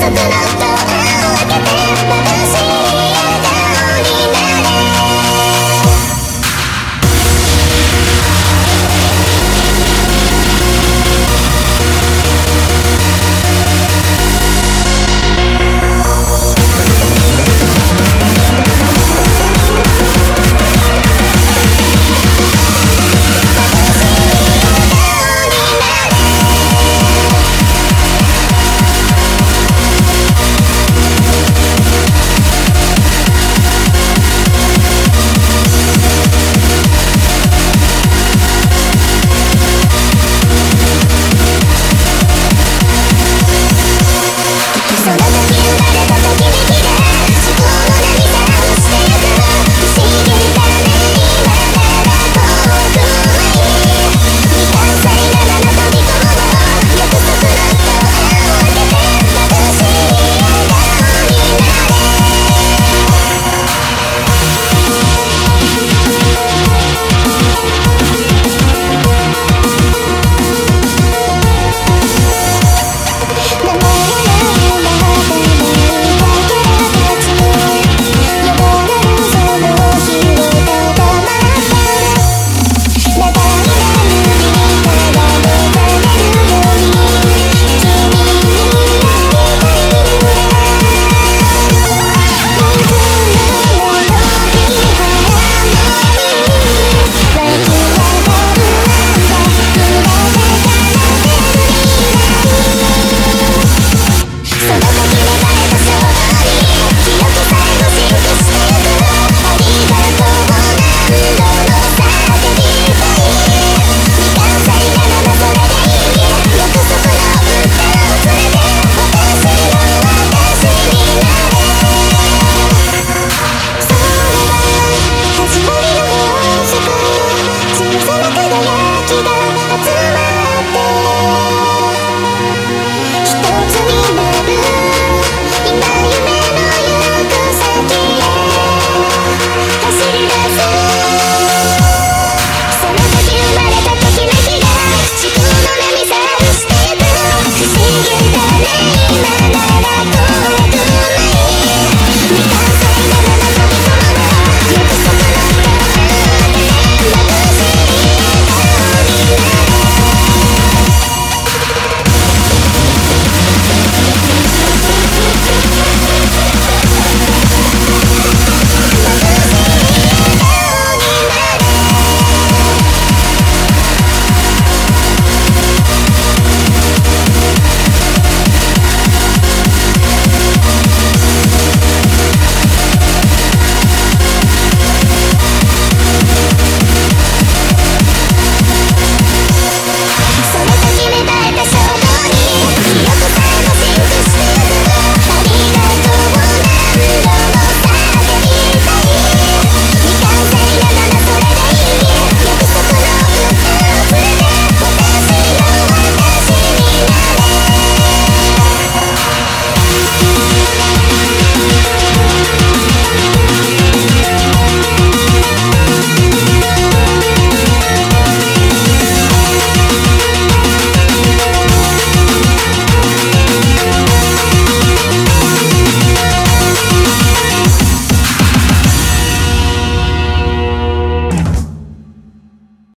something out there.